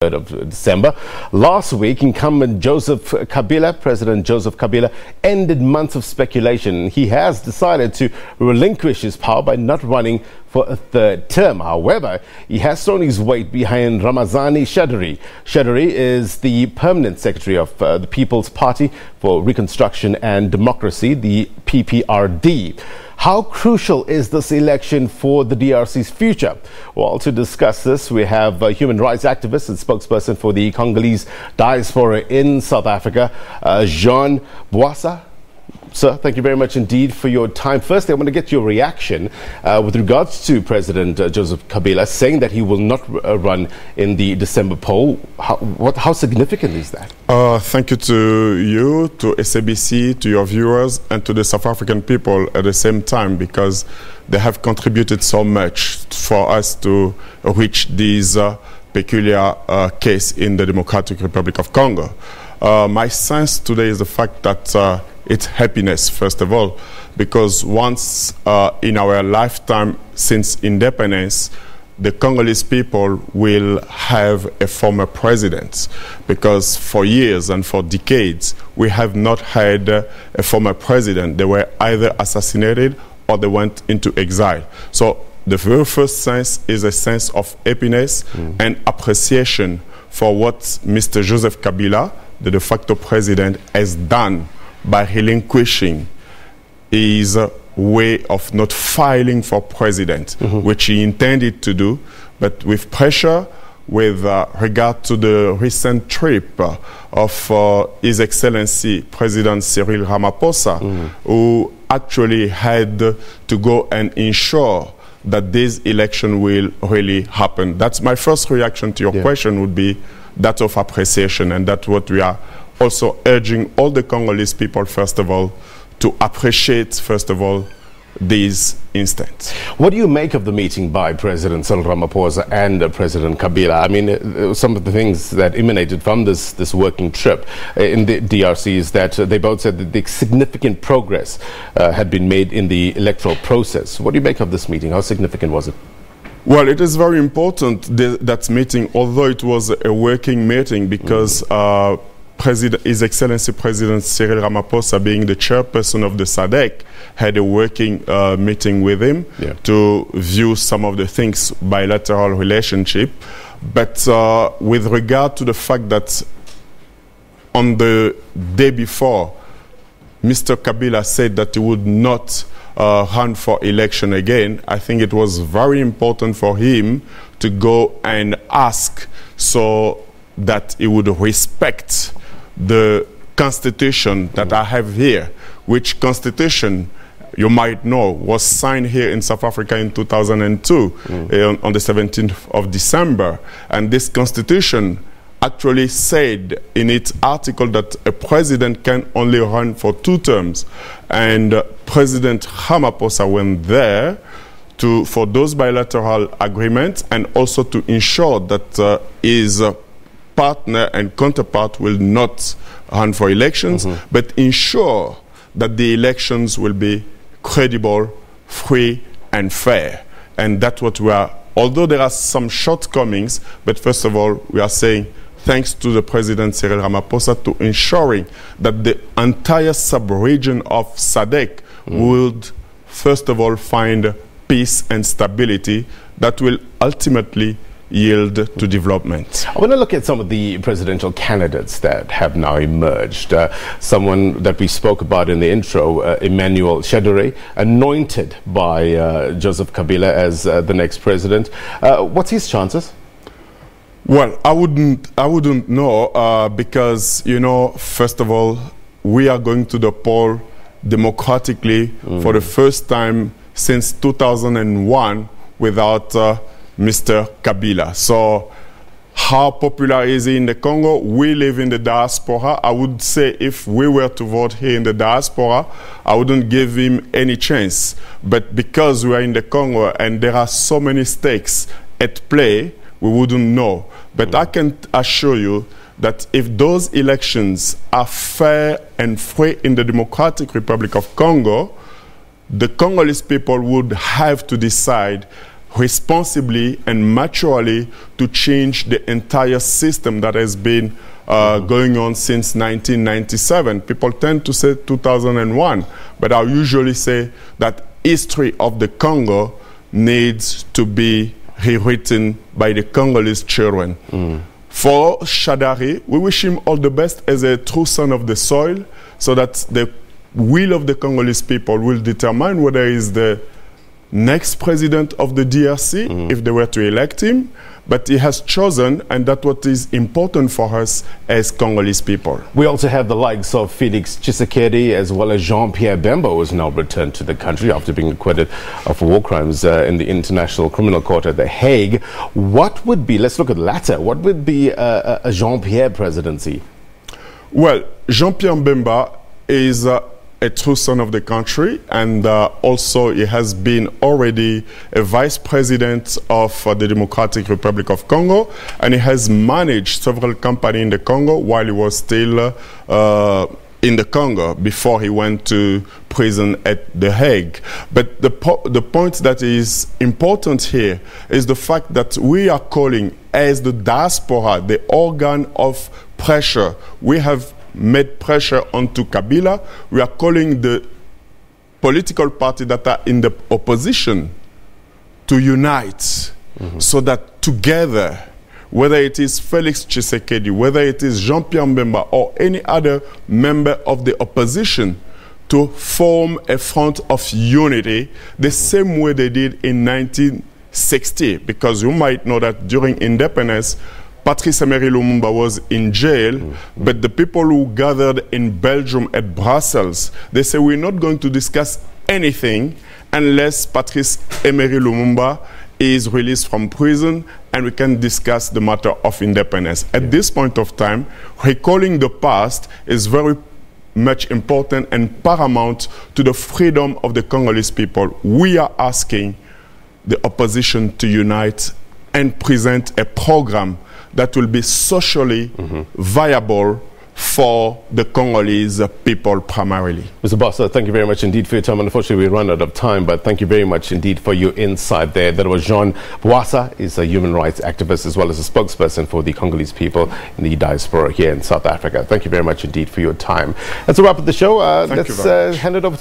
3rd of December. Last week, incumbent Joseph Kabila, President Joseph Kabila, ended months of speculation. He has decided to relinquish his power by not running for a third term. However, he has thrown his weight behind Ramazani Shadary. Shadary is the permanent secretary of uh, the People's Party for Reconstruction and Democracy, the PPRD. How crucial is this election for the DRC's future? Well, to discuss this, we have a human rights activist and spokesperson for the Congolese diaspora in South Africa, uh, Jean Bwasa. Sir, thank you very much indeed for your time. Firstly, I want to get your reaction uh, with regards to President uh, Joseph Kabila saying that he will not uh, run in the December poll. How, what, how significant is that? Uh, thank you to you, to SABC, to your viewers, and to the South African people at the same time because they have contributed so much for us to reach this uh, peculiar uh, case in the Democratic Republic of Congo. my sense today is the fact that it's happiness, first of all, because once uh, in our lifetime since independence, the Congolese people will have a former president because for years and for decades we have not had uh, a former president. They were either assassinated or they went into exile. So the very first sense is a sense of happiness mm. and appreciation for what Mr. Joseph Kabila, the de facto president, has done by relinquishing his way of not filing for president, mm -hmm. which he intended to do, but with pressure with uh, regard to the recent trip uh, of uh, His Excellency President Cyril Ramaphosa, mm who actually had to go and ensure that this election will really happen. That's my first reaction to your yeah. question would be that of appreciation, and that's what we are also urging all the Congolese people, first of all, to appreciate, first of all, these instance. What do you make of the meeting by President Cyril Ramaphosa and uh, President Kabila? I mean, uh, some of the things that emanated from this, this working trip uh, in the DRC is that uh, they both said that the significant progress uh, had been made in the electoral process. What do you make of this meeting? How significant was it? Well, it is very important, that meeting, although it was a working meeting, because mm -hmm President, His Excellency President Cyril Ramaphosa, being the chairperson of the SADC, had a working uh, meeting with him yeah. to view some of the things bilateral relationship. But uh, with regard to the fact that on the day before, Mr. Kabila said that he would not uh, run for election again, I think it was very important for him to go and ask so that he would respect the constitution that I have here, which constitution you might know was signed here in South Africa in 2002 mm. uh, on the 17th of December. And this constitution actually said in its article that a president can only run for two terms. And uh, President Ramaphosa went there to, for those bilateral agreements and also to ensure that uh, his partner and counterpart will not run for elections, mm -hmm. but ensure that the elections will be credible, free, and fair. And that's what we are, although there are some shortcomings, but first of all, we are saying thanks to the President Cyril Ramaphosa to ensuring that the entire sub-region of SADC mm. would first of all find peace and stability that will ultimately yield to development. I want to look at some of the presidential candidates that have now emerged. Uh, someone that we spoke about in the intro, uh, Emmanuel Shadary, anointed by uh, Joseph Kabila as uh, the next president. Uh, what's his chances? Well, I wouldn't, I wouldn't know uh, because, you know, first of all, we are going to the poll democratically mm. for the first time since 2001 without Mr. Kabila. So how popular is he in the Congo? We live in the diaspora. I would say if we were to vote here in the diaspora, I wouldn't give him any chance. But because we are in the Congo and there are so many stakes at play, we wouldn't know. But I can assure you that if those elections are fair and free in the Democratic Republic of Congo, the Congolese people would have to decide responsibly and maturely to change the entire system that has been uh, going on since 1997. People tend to say 2001, but I usually say that history of the Congo needs to be rewritten by the Congolese children. Mm. For Shadary, we wish him all the best as a true son of the soil so that the will of the Congolese people will determine whether he is the next president of the DRC mm. if they were to elect him. But he has chosen, and that's what is important for us as Congolese people. We also have the likes of Felix Tshisekedi as well as Jean-Pierre Bemba, who has now returned to the country after being acquitted of war crimes uh, in the International Criminal Court at The Hague. What would be, let's look at the latter, what would be a, a Jean-Pierre presidency? Well, Jean-Pierre Bemba is uh, a true son of the country, and uh, also he has been already a vice president of uh, the Democratic Republic of Congo, and he has managed several companies in the Congo while he was still uh, in the Congo before he went to prison at The Hague. But the, po the point that is important here is the fact that we are calling as the diaspora the organ of pressure. We have made pressure onto Kabila. We are calling the political party that are in the opposition to unite mm -hmm. so that together, whether it is Felix Tshisekedi, whether it is Jean-Pierre Mbemba or any other member of the opposition, to form a front of unity the same way they did in 1960. Because you might know that during independence, Patrice Emery Lumumba was in jail, mm. but the people who gathered in Belgium at Brussels, they say we're not going to discuss anything unless Patrice Emery Lumumba is released from prison and we can discuss the matter of independence. At yeah. this point of time, recalling the past is very much important and paramount to the freedom of the Congolese people. We are asking the opposition to unite and present a program that will be socially mm -hmm. viable for the Congolese people primarily. Mr. Bwasa, thank you very much indeed for your time. Unfortunately, we run out of time, but thank you very much indeed for your insight there. That was Jean Bwasa, is a human rights activist as well as a spokesperson for the Congolese people in the diaspora here in South Africa. Thank you very much indeed for your time. That's a wrap of the show. Uh, let's uh, hand it over